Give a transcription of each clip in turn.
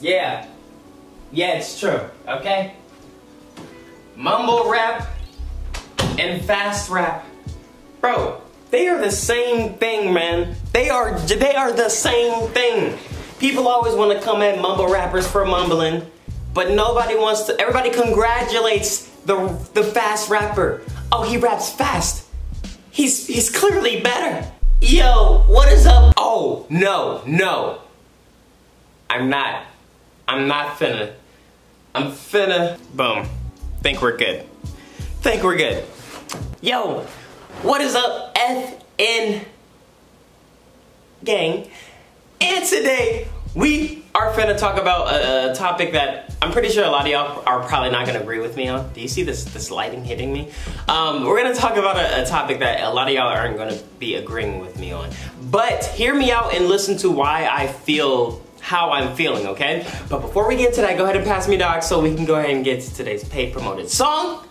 Yeah. Yeah, it's true, okay? Mumble rap and fast rap. Bro, they are the same thing, man. They are they are the same thing. People always want to come at mumble rappers for mumbling, but nobody wants to everybody congratulates the the fast rapper. Oh, he raps fast. He's he's clearly better. Yo, what is up? Oh, no, no. I'm not. I'm not finna. I'm finna. Boom. Think we're good. Think we're good. Yo, what is up, FN gang? And today, we are finna talk about a, a, topic that I'm pretty sure a lot of y'all are probably not gonna agree with me on. Do you see this, this lighting hitting me? Um, we're gonna talk about a, a topic that a lot of y'all aren't gonna be agreeing with me on. But hear me out and listen to why I feel how I'm feeling, okay? But before we get to that, go ahead and pass me doc so we can go ahead and get to today's paid promoted song.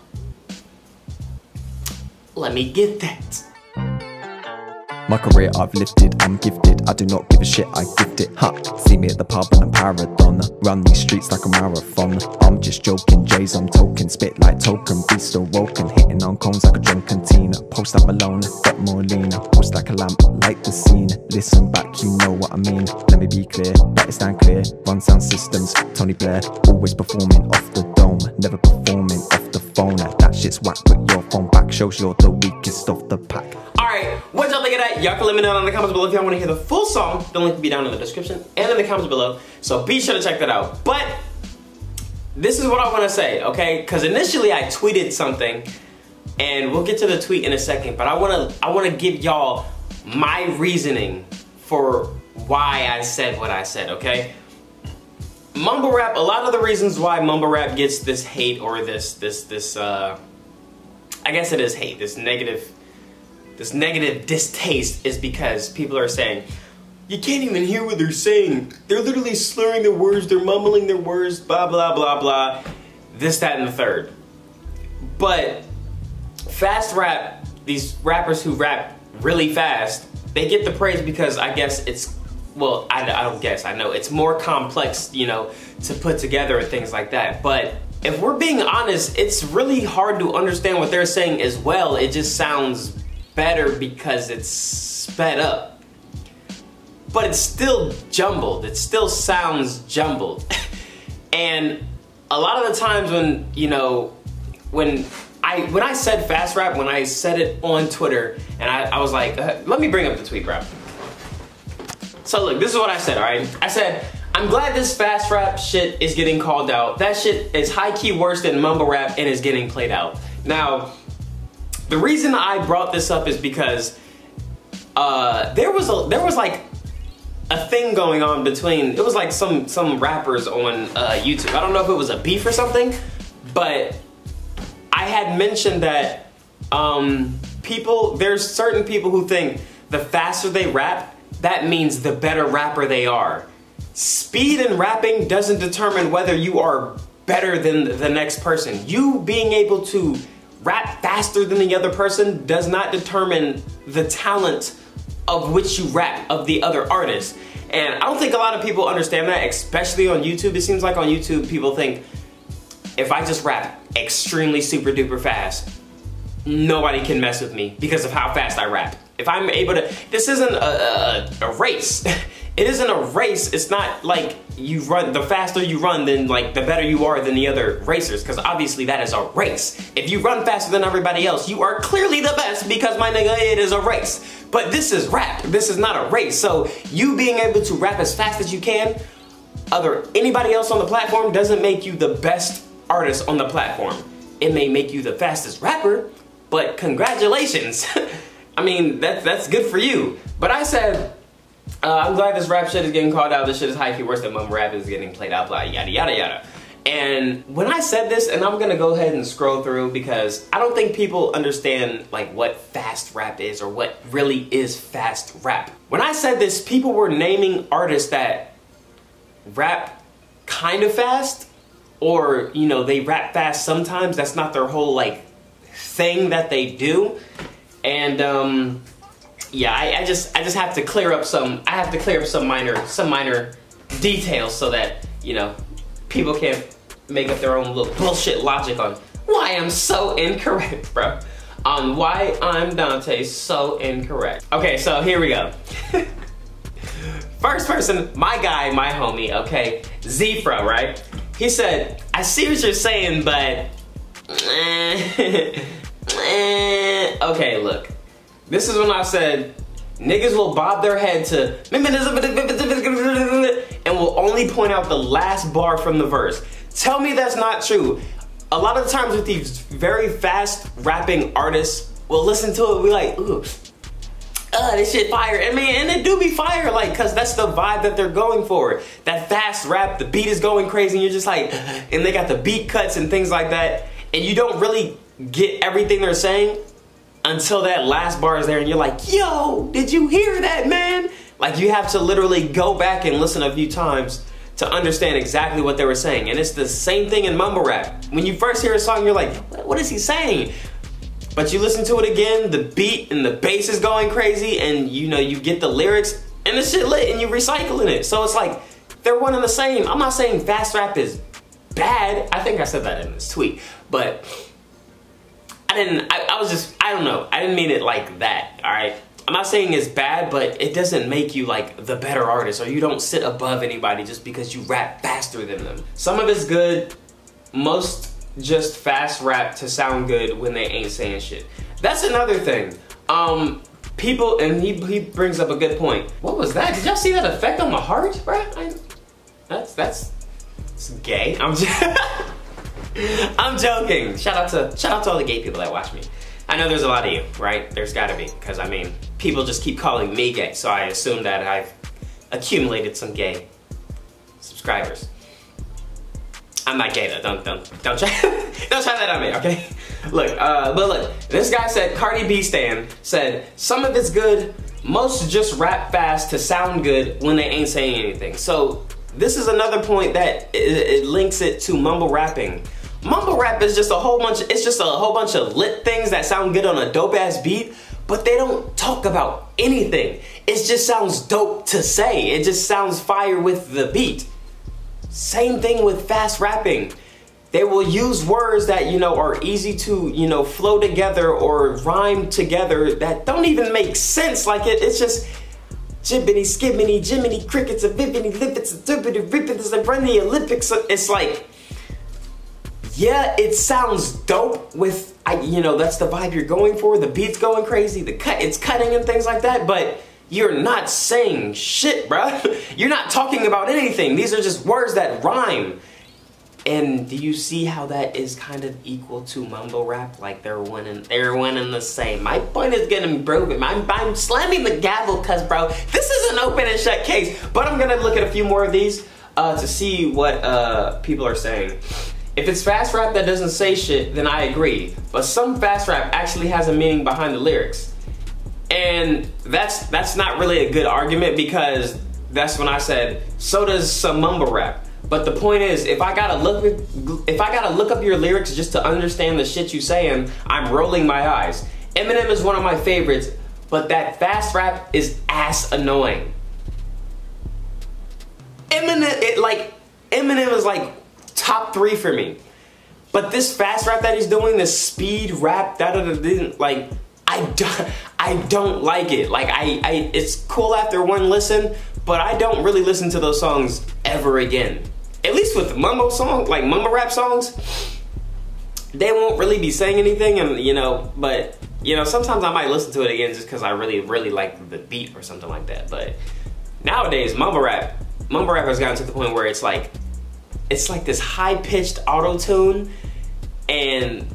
Let me get that. My career I've lifted, I'm gifted. I do not give a shit, I gift it. Ha! See me at the pub and I'm paradon. Run these streets like a marathon. I'm just joking, J's I'm token. Spit like token, be still woken. Hitting on cones like a drunken teen. Post up alone, got more lean. Post like a lamp, light the scene. Listen back, you know what I mean. Let me be clear, better stand clear. Run sound systems, Tony Blair. Always performing off the dome, never performing off the phone. That shit's whack, put your phone back. Shows you're the weakest of the pack. Alright, Y'all can let me know in the comments below if y'all want to hear the full song. The link will be down in the description and in the comments below. So be sure to check that out. But this is what I want to say, okay? Because initially I tweeted something, and we'll get to the tweet in a second. But I want to I want to give y'all my reasoning for why I said what I said, okay? Mumble rap. A lot of the reasons why mumble rap gets this hate or this this this uh, I guess it is hate. This negative this negative distaste is because people are saying, you can't even hear what they're saying. They're literally slurring their words, they're mumbling their words, blah, blah, blah, blah. This, that, and the third. But fast rap, these rappers who rap really fast, they get the praise because I guess it's, well, I, I don't guess, I know, it's more complex, you know, to put together and things like that. But if we're being honest, it's really hard to understand what they're saying as well. It just sounds better because it's sped up. But it's still jumbled. It still sounds jumbled. and a lot of the times when, you know, when I when I said fast rap, when I said it on Twitter, and I, I was like, uh, let me bring up the tweet rap. So look, this is what I said, alright? I said, I'm glad this fast rap shit is getting called out. That shit is high key worse than mumble rap and is getting played out. Now, the reason I brought this up is because uh, there was a there was like a thing going on between it was like some some rappers on uh, YouTube. I don't know if it was a beef or something, but I had mentioned that um, people there's certain people who think the faster they rap, that means the better rapper they are. Speed in rapping doesn't determine whether you are better than the next person. You being able to rap faster than the other person does not determine the talent of which you rap of the other artist. And I don't think a lot of people understand that, especially on YouTube. It seems like on YouTube people think if I just rap extremely super duper fast, nobody can mess with me because of how fast I rap. If I'm able to, this isn't a, a, a race. it isn't a race. It's not like you run, the faster you run, then like the better you are than the other racers, because obviously that is a race. If you run faster than everybody else, you are clearly the best because my nigga, it is a race. But this is rap. This is not a race. So you being able to rap as fast as you can, other anybody else on the platform doesn't make you the best artist on the platform. It may make you the fastest rapper, but congratulations. I mean, that's that's good for you. But I said uh, I'm glad this rap shit is getting called out. This shit is high key worse than mum rap is getting played out, blah, yada, yada, yada. And when I said this, and I'm gonna go ahead and scroll through because I don't think people understand like what fast rap is or what really is fast rap. When I said this, people were naming artists that rap kind of fast or, you know, they rap fast sometimes. That's not their whole like thing that they do. And um, yeah, I, I, just I just have to clear up some I have to clear up some minor some minor details so that you know, people can't make up their own little bullshit logic on why I'm so incorrect, bro. On why I'm Dontai so incorrect. Okay, so here we go. First person, my guy, my homie, okay, Zefra, right? He said, I see what you're saying, but. Eh, eh, okay, look. This is when I said, niggas will bob their head to. and will only point out the last bar from the verse. Tell me that's not true. A lot of times with these very fast rapping artists, we'll listen to it, we like, ooh, uh, this shit fire. I mean, and it do be fire, like, cause that's the vibe that they're going for. That fast rap, the beat is going crazy, and you're just like, and they got the beat cuts and things like that, and you don't really get everything they're saying until that last bar is there, and you're like, yo, did you hear that, man? Like, you have to literally go back and listen a few times to understand exactly what they were saying. And it's the same thing in mumble rap. When you first hear a song, you're like, what is he saying? But you listen to it again, the beat and the bass is going crazy, and you know, you get the lyrics, and the shit lit, and you recycling it. So it's like, they're one and the same. I'm not saying fast rap is bad. I think I said that in this tweet, but I didn't, I, I was just, I don't know. I didn't mean it like that, all right? I'm not saying it's bad, but it doesn't make you like the better artist or you don't sit above anybody just because you rap faster than them. Some of it's good, most just fast rap to sound good when they ain't saying shit. That's another thing. Um, people, and he, he brings up a good point. What was that? Did y'all see that effect on my heart, bruh? That's, that's, it's gay. I'm just, I'm joking. Shout out to, shout out to all the gay people that watch me. I know there's a lot of you, right? There's gotta be, because I mean, people just keep calling me gay, so I assume that I've accumulated some gay subscribers. I'm not gay though. Don't don't don't try don't try that on me, okay? Look, uh, but look, this guy said Cardi B Stan said some of it's good, most just rap fast to sound good when they ain't saying anything. So this is another point that it, it links it to mumble rapping. Mumble rap is just a whole bunch. It's just a whole bunch of lit things that sound good on a dope ass beat, but they don't talk about anything. It just sounds dope to say. It just sounds fire with the beat. Same thing with fast rapping. They will use words that, you know, are easy to, you know, flow together or rhyme together that don't even make sense. Like it, it's just jibbity, skibbity, jiminy, crickets, a bibbity, lippets, a dibbity, rippets, and run the Olympics. It's like, yeah, it sounds dope with, I, you know, that's the vibe you're going for. The beat's going crazy, the cut, it's cutting and things like that, but you're not saying shit, bruh. You're not talking about anything. These are just words that rhyme. And do you see how that is kind of equal to mumble rap? Like they're one and they're one and the same. My point is getting broken. I'm, I'm slamming the gavel because, bro, this is an open and shut case. But I'm gonna look at a few more of these uh, to see what uh, people are saying. If it's fast rap that doesn't say shit, then I agree. But some fast rap actually has a meaning behind the lyrics. And that's that's not really a good argument because that's when I said so does some mumble rap. But the point is, if I gotta look if I gotta look up your lyrics just to understand the shit you saying, I'm rolling my eyes. Eminem is one of my favorites, but that fast rap is ass annoying. Eminem, it like Eminem is like top three for me. But this fast rap that he's doing, this speed rap, da da, like I don't, I don't like it. Like I, I, it's cool after one listen, but I don't really listen to those songs ever again. At least with mumbo songs, like mumbo rap songs, they won't really be saying anything, and you know, but you know, sometimes I might listen to it again just because I really, really like the beat or something like that. But nowadays, mumble rap, mumble rap has gotten to the point where it's like, it's like this high pitched auto tune, and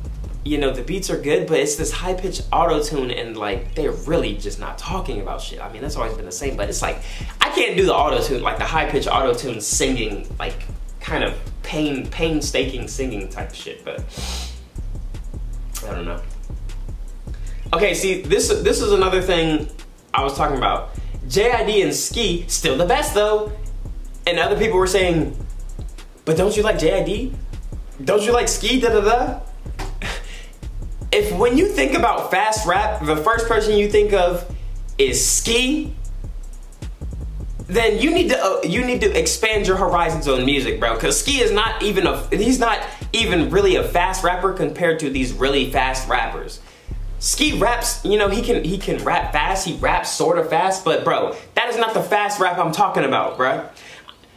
you know, the beats are good, but it's this high pitched auto tune, and like they're really just not talking about shit. I mean, that's always been the same, but it's like I can't do the auto tune, like the high pitched auto tune singing, like kind of pain painstaking singing type shit. But I don't know. Okay, see, this this is another thing I was talking about. JID and Ski still the best though, and other people were saying, but don't you like JID? Don't you like Ski? Da da da if when you think about fast rap, the first person you think of is Ski, then you need to uh, you need to expand your horizons on music, bro. Cause Ski is not even a he's not even really a fast rapper compared to these really fast rappers. Ski raps, you know, he can he can rap fast, he raps sort of fast, but bro, that is not the fast rap I'm talking about, bro.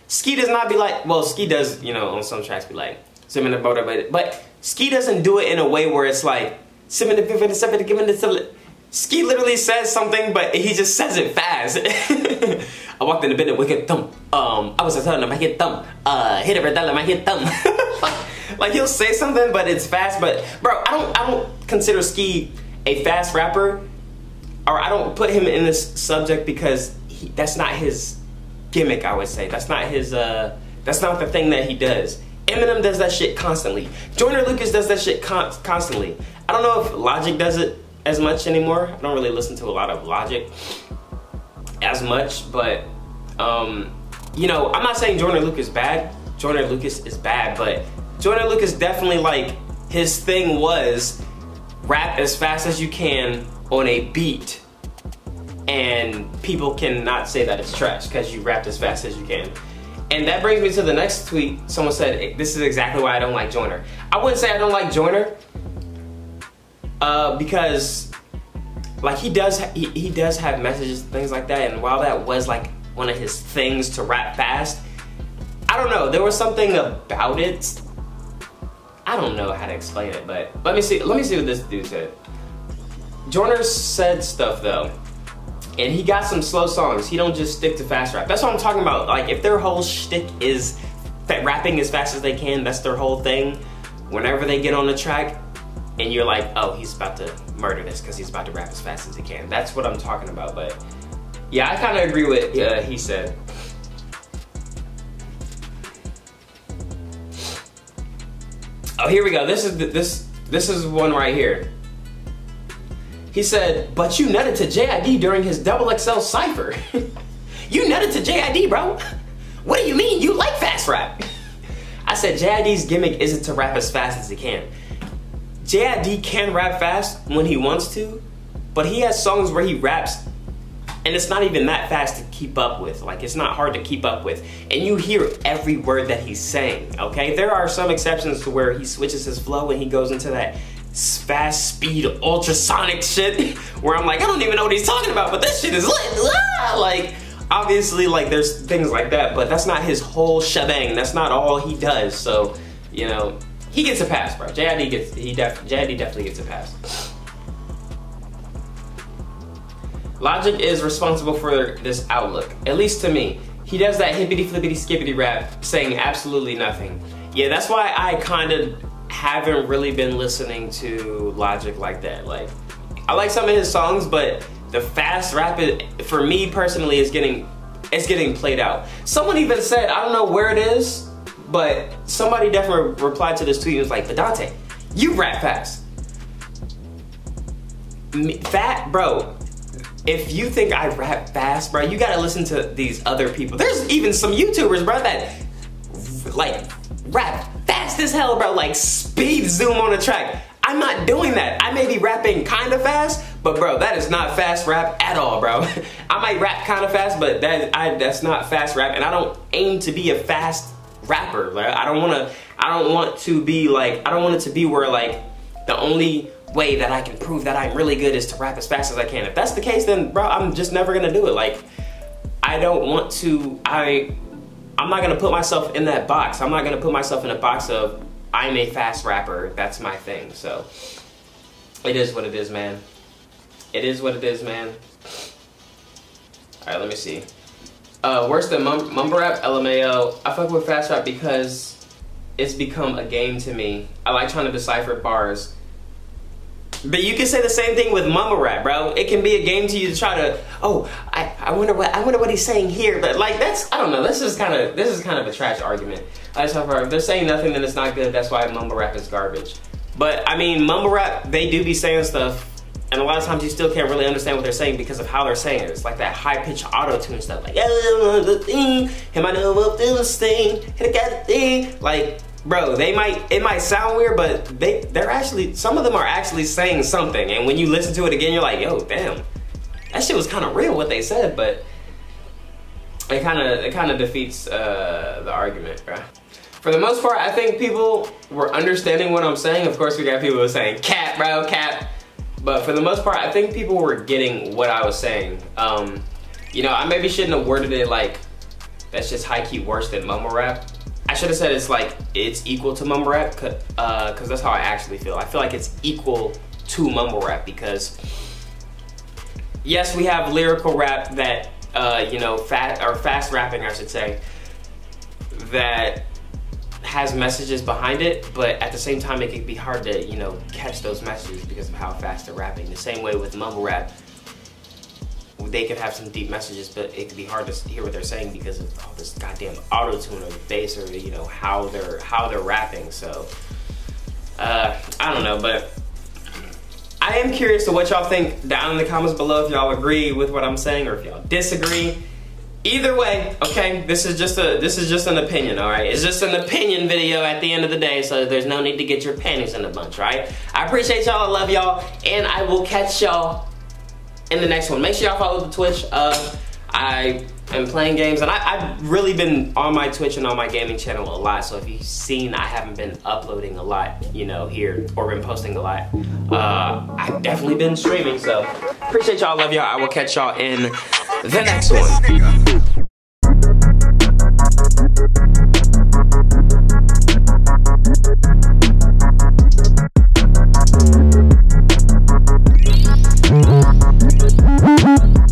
Ski does not be like, well, Ski does, you know, on some tracks be like, simming the boat, but but Ski doesn't do it in a way where it's like, simming the pivot, seven, giving the Ski literally says something, but he just says it fast. I walked in the bed and wicked thump. Um, I was telling him I hit thump. Uh, hit it right there, I hit thump. like he'll say something, but it's fast. But bro, I don't, I don't consider Ski a fast rapper, or I don't put him in this subject because he, that's not his gimmick. I would say that's not his. Uh, that's not the thing that he does. Eminem does that shit constantly. Joyner Lucas does that shit con constantly. I don't know if Logic does it as much anymore. I don't really listen to a lot of Logic as much, but um, you know, I'm not saying Joyner Lucas bad. Joyner Lucas is bad, but Joyner Lucas definitely like his thing was rap as fast as you can on a beat and people cannot say that it's trash because you rapped as fast as you can. And that brings me to the next tweet. Someone said, this is exactly why I don't like Joyner. I wouldn't say I don't like Joyner uh, because like he does, he, he does have messages, things like that. And while that was like one of his things to rap fast, I don't know, there was something about it I don't know how to explain it, but let me see. Let me see what this dude said. Joyner said stuff though, and he got some slow songs. He don't just stick to fast rap. That's what I'm talking about. Like if their whole shtick is rapping as fast as they can, that's their whole thing. Whenever they get on the track, and you're like, oh, he's about to murder this because he's about to rap as fast as he can. That's what I'm talking about. But yeah, I kind of agree with uh, he said. Oh, here we go. This is the, this this is one right here. He said, "But you netted to JID during his double XL cipher. you netted to JID, bro. What do you mean? You like fast rap?" I said, "JID's gimmick isn't to rap as fast as he can. JID can rap fast when he wants to, but he has songs where he raps and it's not even that fast to keep up with. Like it's not hard to keep up with. And you hear every word that he's saying, okay? There are some exceptions to where he switches his flow and he goes into that fast speed ultrasonic shit where I'm like, I don't even know what he's talking about, but this shit is lit. Ah! Like, obviously, like there's things like that, but that's not his whole shebang. That's not all he does. So, you know, he gets a pass, bro. JID gets he def JID definitely gets a pass. Logic is responsible for this outlook, at least to me. He does that hippity flippity skippity rap saying absolutely nothing. Yeah, that's why I kind of haven't really been listening to Logic like that. Like, I like some of his songs, but the fast rap, for me personally, is getting it's getting played out. Someone even said, I don't know where it is, but somebody definitely replied to this tweet. It was like, Dontai, you rap fast. Fat, bro, if you think I rap fast, bro, you gotta listen to these other people. There's even some YouTubers, bro, that like rap fast as hell, bro, like speed zoom on a track. I'm not doing that. I may be rapping kind of fast, but bro, that is not fast rap at all, bro. I might rap kind of fast, but that I, that's not fast rap, and I don't aim to be a fast rapper. Like, I don't want to. I don't want to be like. I don't want it to be where like the only way that I can prove that I'm really good is to rap as fast as I can. If that's the case, then bro, I'm just never gonna do it. Like, I don't want to, I, I'm not gonna put myself in that box. I'm not gonna put myself in a box of, I'm a fast rapper, that's my thing. So, it is what it is, man. It is what it is, man. All right, let me see. Uh, worse than mum mumble rap, LMAO. I fuck with fast rap because it's become a game to me. I like trying to decipher bars. But you can say the same thing with mumble rap, bro. It can be a game to you to try to, oh, I, I wonder what I wonder what he's saying here. But like that's I don't know. This is kind of this is kind of a trash argument. I just have if they're saying nothing, then it's not good. That's why mumble rap is garbage. But I mean, mumble rap they do be saying stuff, and a lot of times you still can't really understand what they're saying because of how they're saying it. It's like that high pitched auto tune stuff, like oh, the thing, him I know up this thing, hit a thing, like bro, they might it might sound weird, but they they're actually some of them are actually saying something. And when you listen to it again, you're like, yo, damn, that shit was kind of real what they said. But it kind of it kind of defeats uh, the argument, right? For the most part, I think people were understanding what I'm saying. Of course, we got people saying "cap, bro, cap," but for the most part, I think people were getting what I was saying. Um, you know, I maybe shouldn't have worded it like that's just high key worse than mumble rap. I should have said it's like it's equal to mumble rap, cause, uh, that's how I actually feel. I feel like it's equal to mumble rap because yes, we have lyrical rap that uh, you know, fast or fast rapping, I should say, that has messages behind it, but at the same time, it can be hard to you know catch those messages because of how fast they're rapping. The same way with mumble rap, they could have some deep messages, but it could be hard to hear what they're saying because of all this goddamn auto tune or bass or you know how they're how they're rapping. So uh, I don't know, but I am curious to what y'all think down in the comments below if y'all agree with what I'm saying or if y'all disagree. Either way, okay, this is just a this is just an opinion, all right? It's just an opinion video at the end of the day, so there's no need to get your panties in a bunch, right? I appreciate y'all, I love y'all, and I will catch y'all in the next one. Make sure y'all follow the Twitch. Uh, I am playing games, and I, have really been on my Twitch and on my gaming channel a lot. So if you've seen, I haven't been uploading a lot, you know, here or been posting a lot. Uh, I've definitely been streaming. So appreciate y'all, love y'all. I will catch y'all in the next one. Mm-hmm.